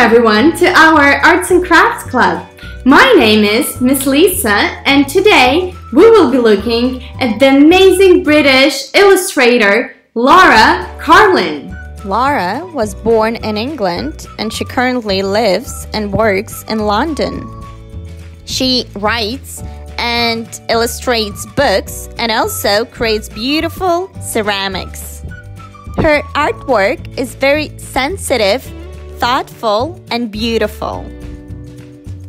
Everyone to our Arts and Crafts Club. My name is Miss Lisa and today we will be looking at the amazing British illustrator Laura Carlin. Laura was born in England and she currently lives and works in London. She writes and illustrates books and also creates beautiful ceramics. Her artwork is very sensitive thoughtful and beautiful.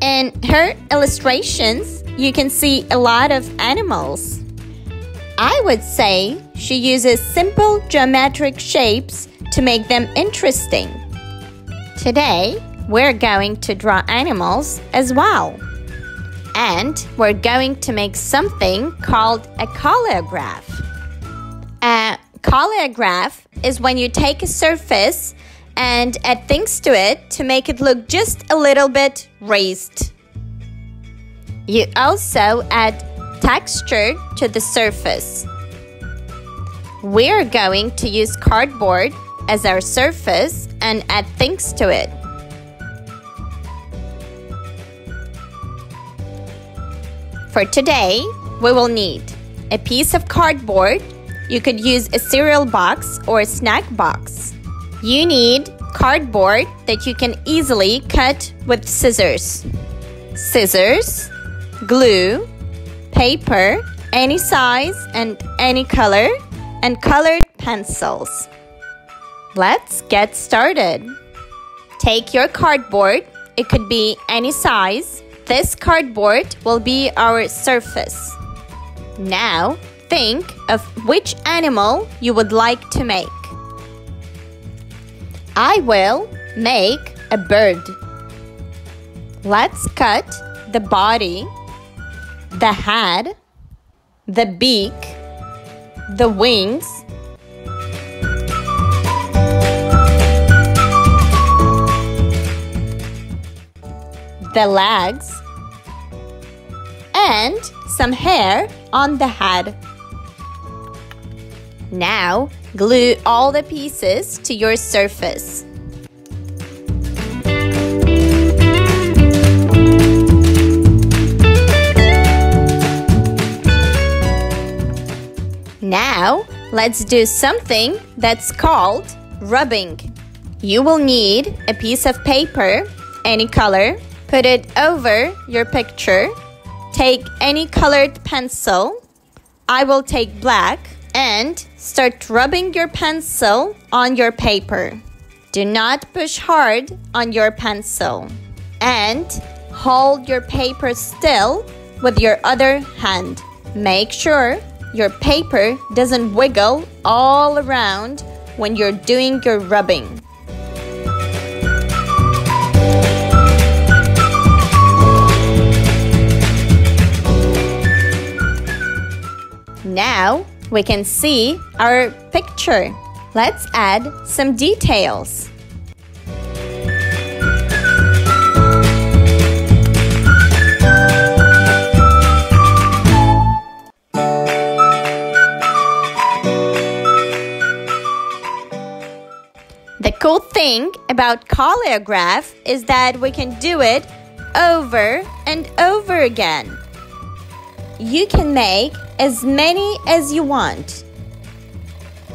In her illustrations, you can see a lot of animals. I would say she uses simple geometric shapes to make them interesting. Today, we're going to draw animals as well. And we're going to make something called a collagraph. A collagraph is when you take a surface and add things to it to make it look just a little bit raised. You also add texture to the surface. We're going to use cardboard as our surface and add things to it. For today, we will need a piece of cardboard. You could use a cereal box or a snack box. You need cardboard that you can easily cut with scissors. Scissors, glue, paper, any size and any color, and colored pencils. Let's get started. Take your cardboard, it could be any size. This cardboard will be our surface. Now, think of which animal you would like to make. I will make a bird. Let's cut the body, the head, the beak, the wings, the legs, and some hair on the head. Now, glue all the pieces to your surface. Now, let's do something that's called rubbing. You will need a piece of paper, any color, put it over your picture, take any colored pencil. I will take black and start rubbing your pencil on your paper. Do not push hard on your pencil and hold your paper still with your other hand. Make sure your paper doesn't wiggle all around when you're doing your rubbing. Now we can see our picture. Let's add some details. The cool thing about collagraph is that we can do it over and over again. You can make as many as you want.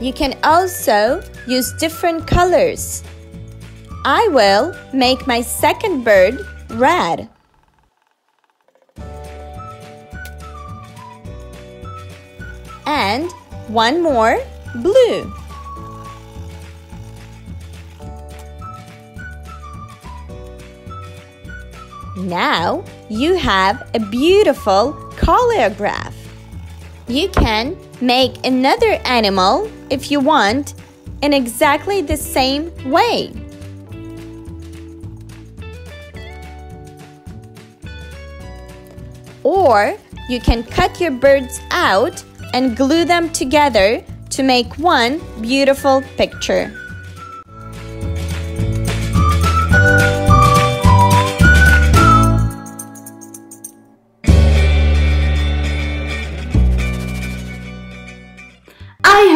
You can also use different colors. I will make my second bird red. And one more blue. Now you have a beautiful collagraph. You can make another animal if you want in exactly the same way. Or you can cut your birds out and glue them together to make one beautiful picture.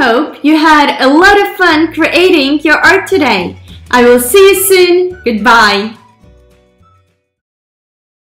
Hope you had a lot of fun creating your art today. I will see you soon. Goodbye.